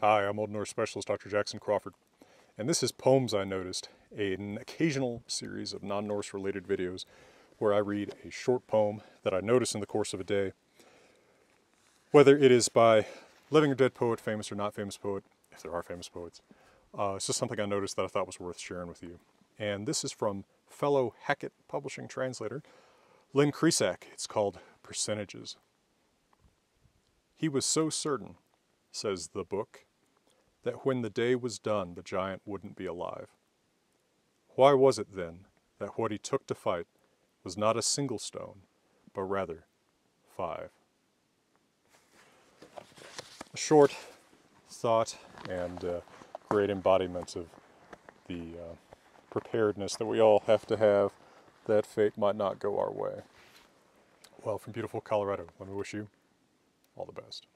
Hi, I'm Old Norse Specialist Dr. Jackson Crawford, and this is Poems I Noticed, an occasional series of non-Norse related videos where I read a short poem that I notice in the course of a day, whether it is by living or dead poet, famous or not famous poet, if there are famous poets. Uh, it's just something I noticed that I thought was worth sharing with you. And this is from fellow Hackett Publishing translator, Len Krisak. It's called Percentages. He was so certain, says the book, that when the day was done, the giant wouldn't be alive. Why was it then that what he took to fight was not a single stone, but rather five? A short thought and uh, great embodiment of the uh, preparedness that we all have to have that fate might not go our way. Well, from beautiful Colorado, let me wish you all the best.